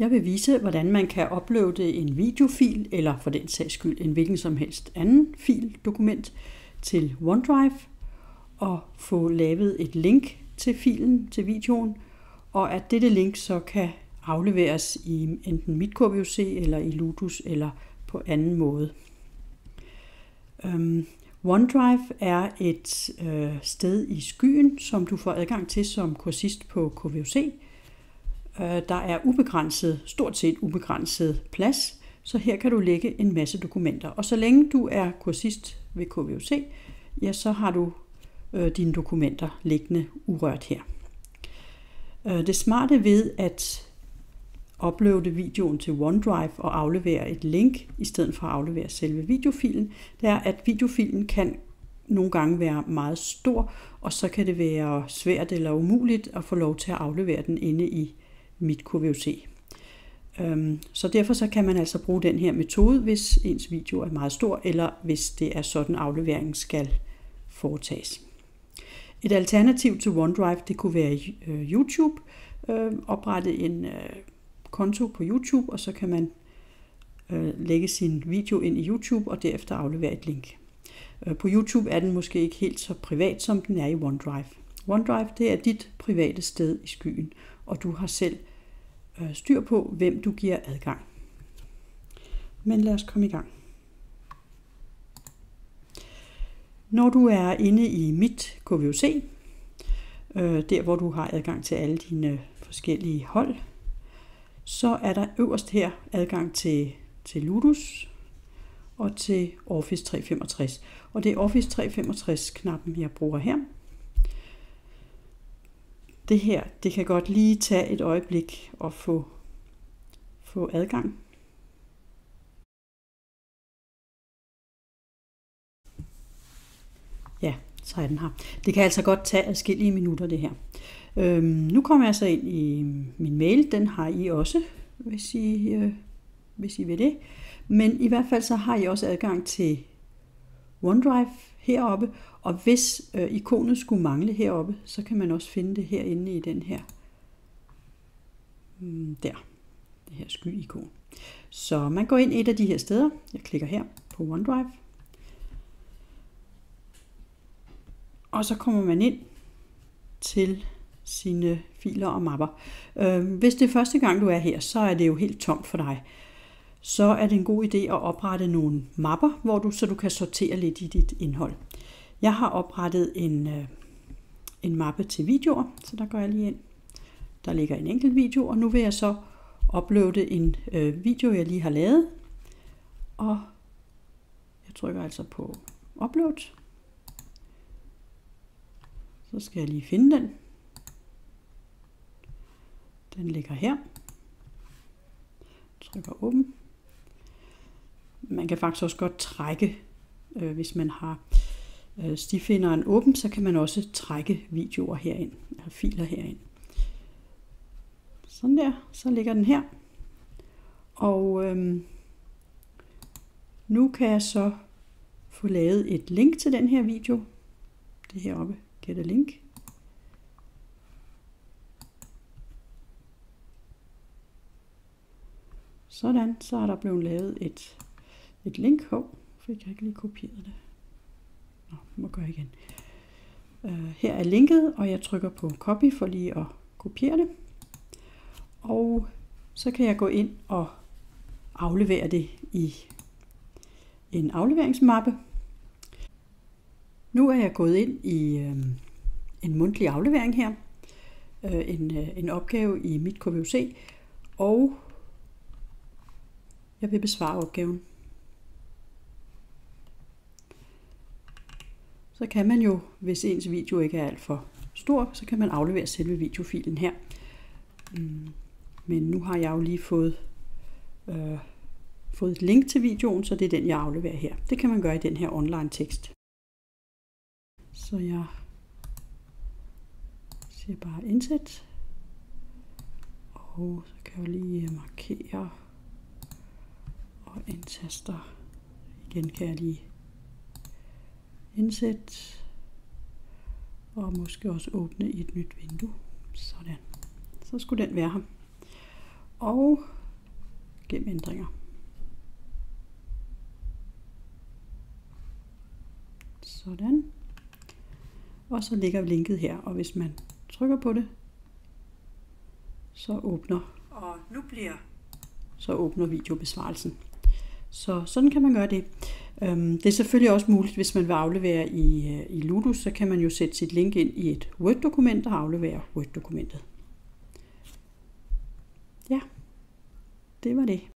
Jeg vil vise, hvordan man kan uploade en videofil, eller for den sags skyld en hvilken som helst anden fildokument til OneDrive, og få lavet et link til filen, til videoen, og at dette link så kan afleveres i enten mit KVC eller i Ludus eller på anden måde. Um, OneDrive er et øh, sted i skyen, som du får adgang til som kursist på KVC. Øh, der er ubegrænset, stort set ubegrænset plads, så her kan du lægge en masse dokumenter. Og så længe du er kursist ved KVUC, ja, så har du øh, dine dokumenter liggende urørt her. Øh, det smarte ved at uploade videoen til OneDrive og aflevere et link, i stedet for at aflevere selve videofilen, det er, at videofilen kan nogle gange være meget stor, og så kan det være svært eller umuligt at få lov til at aflevere den inde i mit KVC. Øhm, så derfor så kan man altså bruge den her metode, hvis ens video er meget stor, eller hvis det er sådan afleveringen skal foretages. Et alternativ til OneDrive, det kunne være øh, YouTube. Øh, oprette en øh, konto på YouTube, og så kan man øh, lægge sin video ind i YouTube og derefter aflevere et link. Øh, på YouTube er den måske ikke helt så privat, som den er i OneDrive. OneDrive det er dit private sted i skyen, og du har selv Øh, styr på, hvem du giver adgang. Men lad os komme i gang. Når du er inde i mit KVC, øh, der hvor du har adgang til alle dine forskellige hold, så er der øverst her adgang til, til Ludus og til Office 365. Og det er Office 365-knappen, jeg bruger her. Det her, det kan godt lige tage et øjeblik og få, få adgang. Ja, så er den her. Det kan altså godt tage adskillige minutter, det her. Øhm, nu kommer jeg så ind i min mail. Den har I også, hvis I, øh, hvis I vil det. Men i hvert fald så har I også adgang til OneDrive heroppe. Og hvis øh, ikonet skulle mangle heroppe, så kan man også finde det herinde i den her. Mm, der. Det her sky-ikon. Så man går ind et af de her steder. Jeg klikker her på OneDrive. og så kommer man ind til sine filer og mapper. Øh, hvis det er første gang, du er her, så er det jo helt tomt for dig. Så er det en god idé at oprette nogle mapper, hvor du, så du kan sortere lidt i dit indhold. Jeg har oprettet en, øh, en mappe til videoer, så der går jeg lige ind. Der ligger en enkelt video, og nu vil jeg så uploade en øh, video, jeg lige har lavet. Og jeg trykker altså på upload. Så skal jeg lige finde den. Den ligger her. Trykker åben. Man kan faktisk også godt trække, øh, hvis man har øh, stifinderen åben, så kan man også trække videoer herind, eller filer herind. Sådan der, så ligger den her. Og øh, nu kan jeg så få lavet et link til den her video. Det her oppe, Get a link. Sådan, så er der blevet lavet et, et link. Hov, fik jeg ikke lige kopieret det. Nå, må gøre igen. Uh, her er linket, og jeg trykker på copy for lige at kopiere det. Og så kan jeg gå ind og aflevere det i en afleveringsmappe. Nu er jeg gået ind i øh, en mundtlig aflevering her, øh, en, øh, en opgave i mit KVC, og jeg vil besvare opgaven. Så kan man jo, hvis ens video ikke er alt for stor, så kan man aflevere selve videofilen her. Mm. Men nu har jeg jo lige fået, øh, fået et link til videoen, så det er den, jeg afleverer her. Det kan man gøre i den her online tekst. Så jeg siger bare indsæt. Og så kan jeg lige øh, markere og indtaster. Igen kan jeg lige indsætte og måske også åbne et nyt vindue. Sådan. Så skulle den være her. og gem ændringer. Sådan. Og så ligger linket her, og hvis man trykker på det, så åbner, og nu bliver, så åbner videobesvarelsen. Så sådan kan man gøre det. Øhm, det er selvfølgelig også muligt, hvis man vil aflevere i, øh, i Ludus, så kan man jo sætte sit link ind i et Word-dokument og aflevere Word-dokumentet. Ja, det var det.